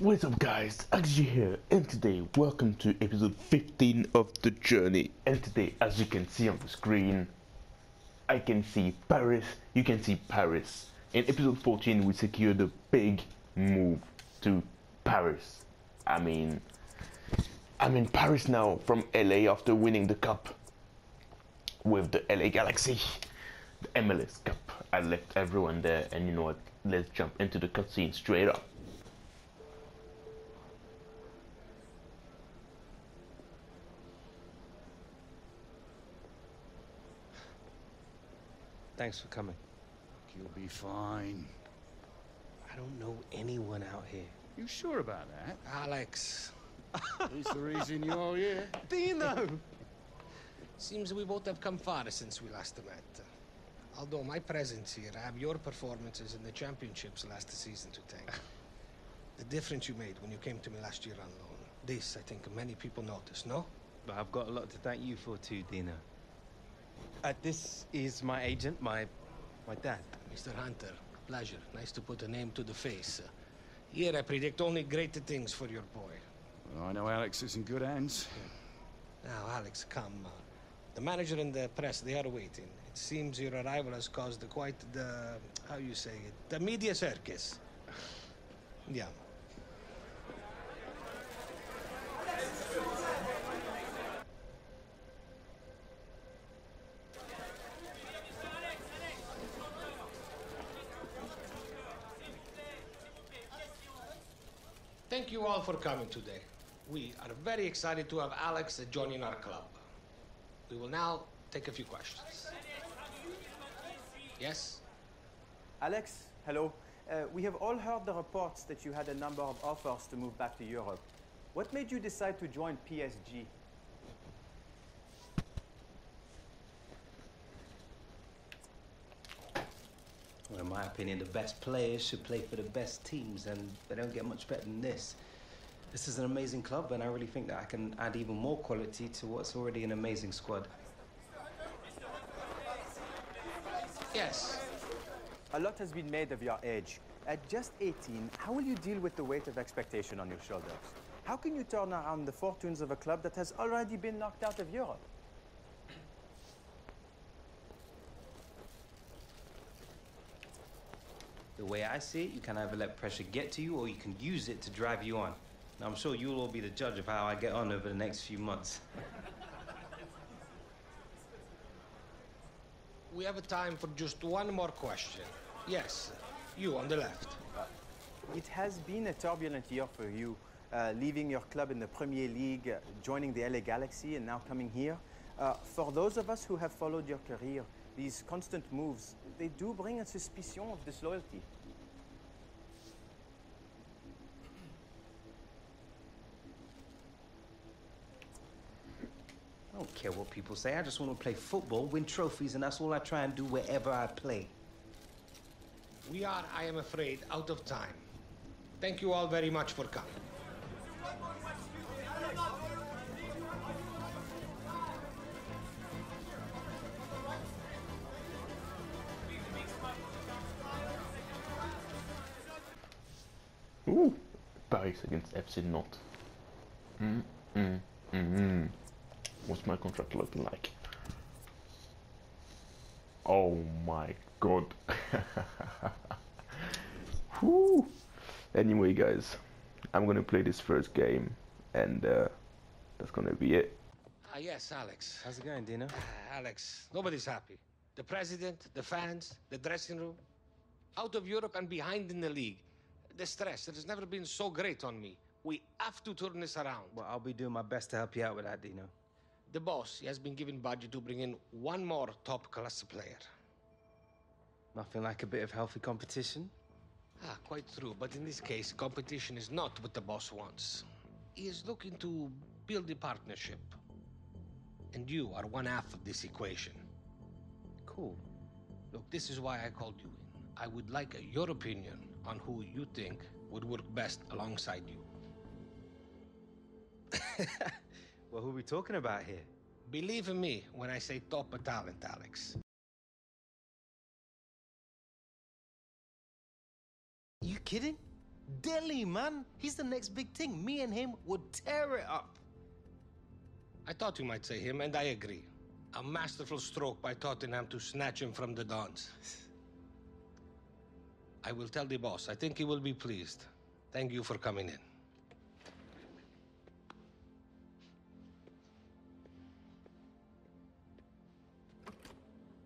What's up guys, Axe G here and today welcome to episode 15 of The Journey and today as you can see on the screen I can see Paris, you can see Paris. In episode 14 we secured a big move to Paris. I mean, I'm in Paris now from LA after winning the cup with the LA Galaxy, the MLS Cup. I left everyone there and you know what, let's jump into the cutscene straight up. Thanks for coming. You'll be fine. I don't know anyone out here. You sure about that? Alex. He's the reason you're here. Dino! Seems we both have come far since we last met. Although my presence here, I have your performances in the championships last season to thank. the difference you made when you came to me last year on loan. This, I think, many people noticed, no? But I've got a lot to thank you for too, Dino. Uh, this is my agent, my my dad. Mr. Hunter, pleasure. Nice to put a name to the face. Here I predict only great things for your boy. Well, I know Alex is in good hands. Now, Alex, come. Uh, the manager and the press, they are waiting. It seems your arrival has caused quite the, how you say it, the media circus. Yeah. Thank you all for coming today. We are very excited to have Alex joining our club. We will now take a few questions. Yes? Alex, hello. Uh, we have all heard the reports that you had a number of offers to move back to Europe. What made you decide to join PSG? In my opinion, the best players should play for the best teams, and they don't get much better than this. This is an amazing club, and I really think that I can add even more quality to what's already an amazing squad. Yes. A lot has been made of your age. At just 18, how will you deal with the weight of expectation on your shoulders? How can you turn around the fortunes of a club that has already been knocked out of Europe? The way I see it, you can either let pressure get to you, or you can use it to drive you on. Now, I'm sure you'll all be the judge of how I get on over the next few months. We have a time for just one more question. Yes, you on the left. It has been a turbulent year for you, uh, leaving your club in the Premier League, uh, joining the LA Galaxy, and now coming here. Uh, for those of us who have followed your career, these constant moves, they do bring a suspicion of disloyalty. I don't care what people say. I just want to play football, win trophies, and that's all I try and do wherever I play. We are, I am afraid, out of time. Thank you all very much for coming. Paris against FC Nantes. Mm, mm, mm, mm. What's my contract looking like? Oh my god. Whew. Anyway, guys, I'm gonna play this first game, and uh, that's gonna be it. Ah, yes, Alex. How's it going, Dino? Ah, Alex, nobody's happy. The president, the fans, the dressing room. Out of Europe and behind in the league. The stress, it has never been so great on me. We have to turn this around. Well, I'll be doing my best to help you out with that, Dino. The boss he has been given budget to bring in one more top class player. Nothing like a bit of healthy competition. Ah, quite true. But in this case, competition is not what the boss wants. He is looking to build a partnership. And you are one half of this equation. Cool. Look, this is why I called you in. I would like your opinion on who you think would work best alongside you. Well, who are we talking about here? Believe in me when I say top of talent, Alex. You kidding? Dele, man. He's the next big thing. Me and him would tear it up. I thought you might say him, and I agree. A masterful stroke by Tottenham to snatch him from the Dons. I will tell the boss. I think he will be pleased. Thank you for coming in.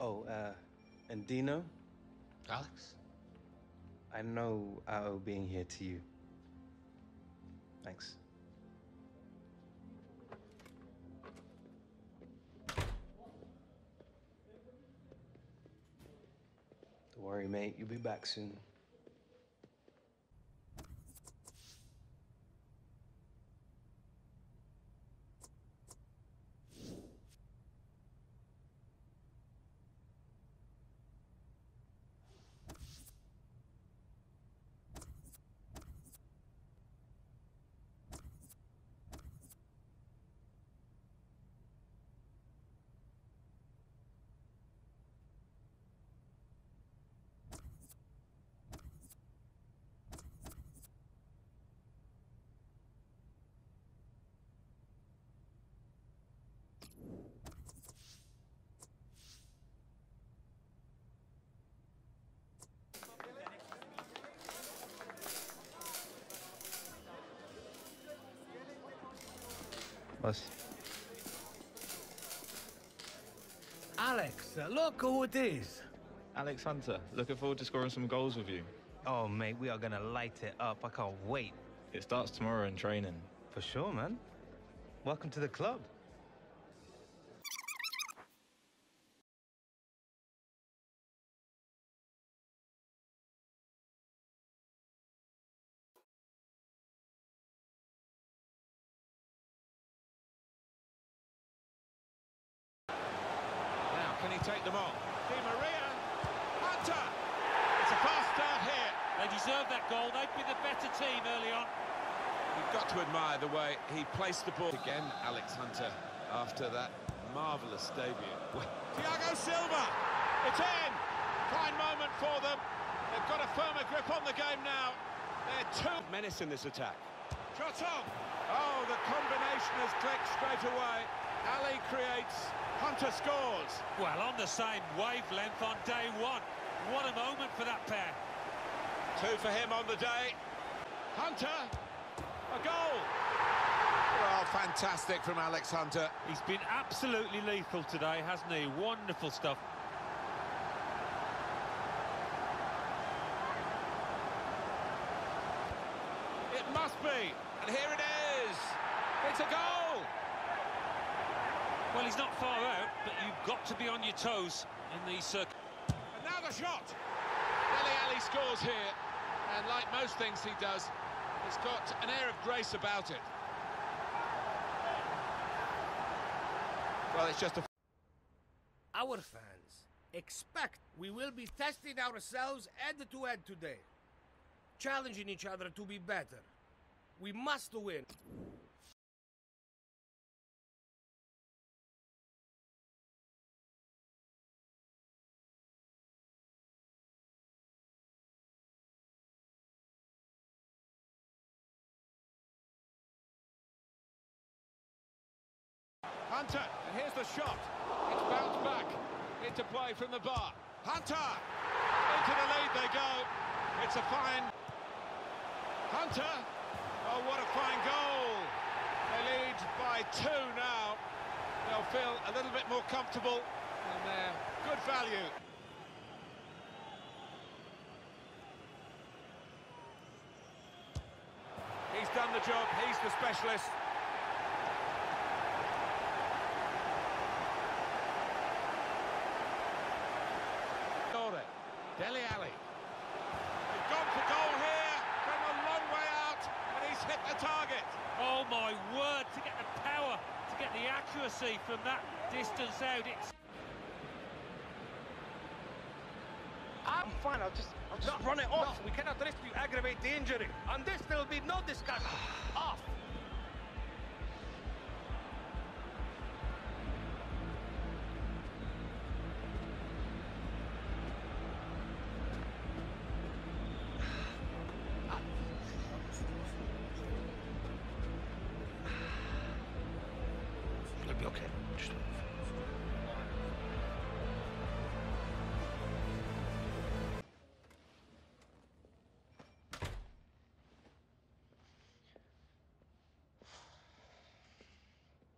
Oh, uh, and Dino, Alex? I know I owe being here to you. Thanks. Mate. You'll be back soon. Boss. Alex, look who it is. Alex Hunter, looking forward to scoring some goals with you. Oh, mate, we are gonna light it up. I can't wait. It starts tomorrow in training. For sure, man. Welcome to the club. Now, can he take them on? Di Maria. Hunter. It's a fast start here. They deserved that goal. They'd be the better team early on. You've got to admire the way he placed the ball. Again, Alex Hunter, after that marvellous debut. Thiago Silva. It's in. Fine moment for them. They've got a firmer grip on the game now. They're two menace in this attack. Shot on. Oh, the combination has clicked straight away. Alli creates. Hunter scores. Well, on the same wavelength on day one. What a moment for that pair. Two for him on the day. Hunter. A goal. Well, fantastic from Alex Hunter. He's been absolutely lethal today, hasn't he? Wonderful stuff. It must be. And here it is. It's a goal. Well, he's not far out, but you've got to be on your toes in these circumstances. And now the shot. Dele Alli scores here. And like most things he does, it's got an air of grace about it. Well, it's just a Our fans expect we will be testing ourselves head to head today, challenging each other to be better. We must win. Shot. It's bounced back into play from the bar. Hunter! Into the lead they go. It's a fine. Hunter! Oh, what a fine goal! They lead by two now. They'll feel a little bit more comfortable, and they're good value. He's done the job, he's the specialist. Dele Alli. They've gone for goal here from a long way out, and he's hit the target. Oh, my word, to get the power, to get the accuracy from that distance out. It's I'm fine. I'll just, I'll just run it off. No. We cannot risk you aggravate the injury. On this, there will be no discussion.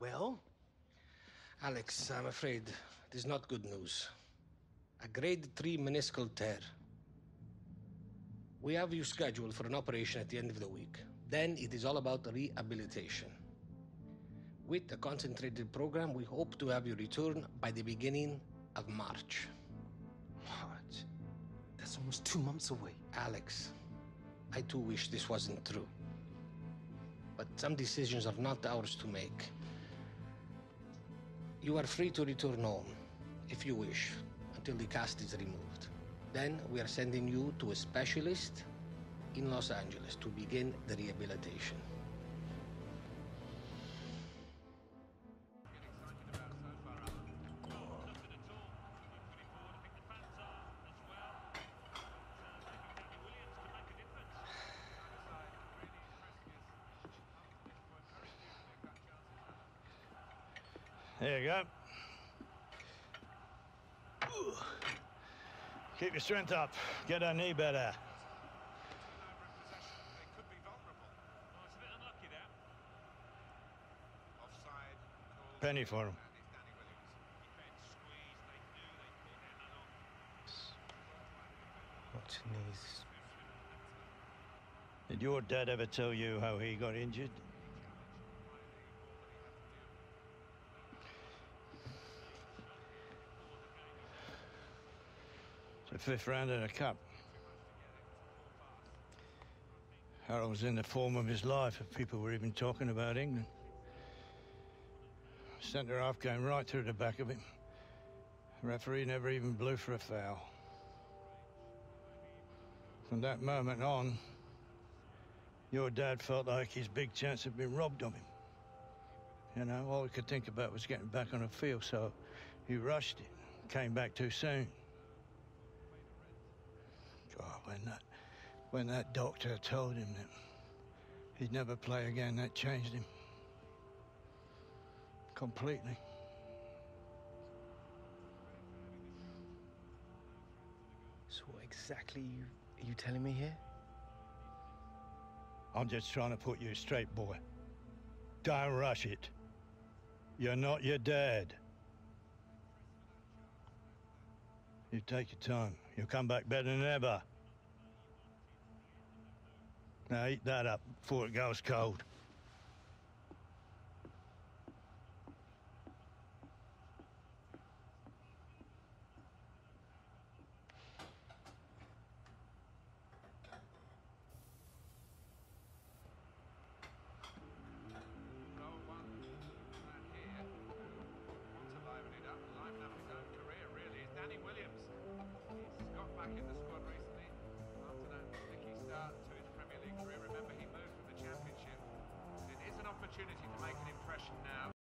Well? Alex, I'm afraid it is not good news. A grade 3 meniscal tear. We have you scheduled for an operation at the end of the week. Then it is all about rehabilitation. With a concentrated program, we hope to have you return by the beginning of March. March? That's almost two months away. Alex, I too wish this wasn't true. But some decisions are not ours to make. You are free to return home, if you wish, until the cast is removed. Then we are sending you to a specialist in Los Angeles to begin the rehabilitation. There you go. Keep your strength up. Get her knee better. Penny for him. What knees? Did your dad ever tell you how he got injured? The fifth round of the cup. Harold was in the form of his life if people were even talking about England. Centre half came right through the back of him. referee never even blew for a foul. From that moment on, your dad felt like his big chance had been robbed of him. You know, all he could think about was getting back on the field, so he rushed it, came back too soon. When that, when that doctor told him that he'd never play again, that changed him. Completely. So what exactly you, are you telling me here? I'm just trying to put you straight, boy. Don't rush it. You're not your dad. You take your time. You'll come back better than ever. Now eat that up before it goes cold.